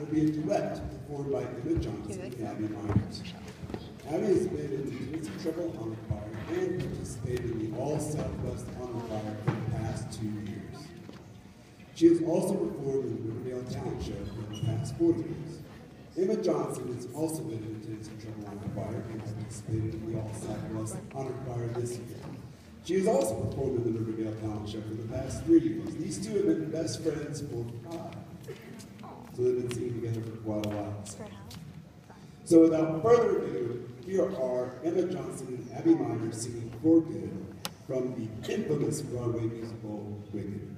will be a duet performed by Emma Johnson and Abby Myers. Abby has been in the Tennessee Treble Honor Choir and participated in the All Southwest Honor Choir for the past two years. She has also performed in the Riverdale Talent Show for the past four years. Emma Johnson has also been in the Tennessee Treble Honor Choir and participated in the All Southwest Honor Choir this year. She has also performed in the Riverdale Talent Show for the past three years. These two have been best friends for five. So they've been singing together for quite a while. So without further ado, here are Emma Johnson and Abby Myers singing For Good from the infamous Broadway musical Wicked.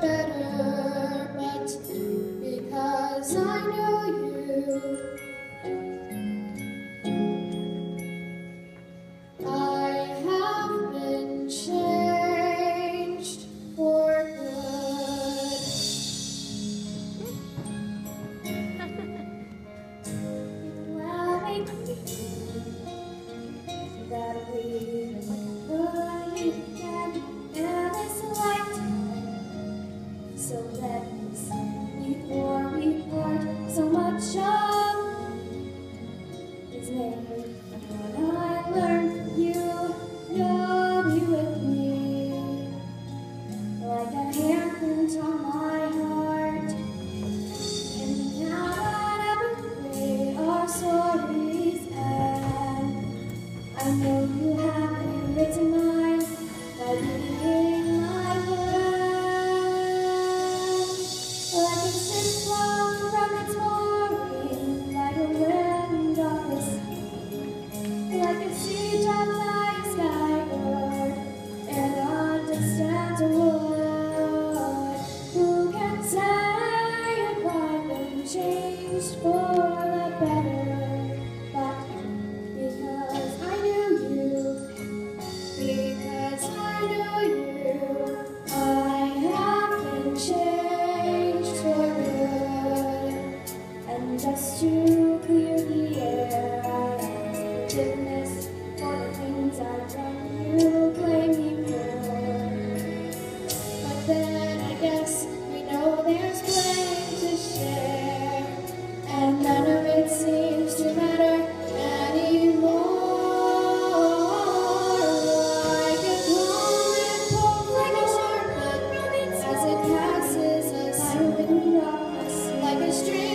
For So let like a stream.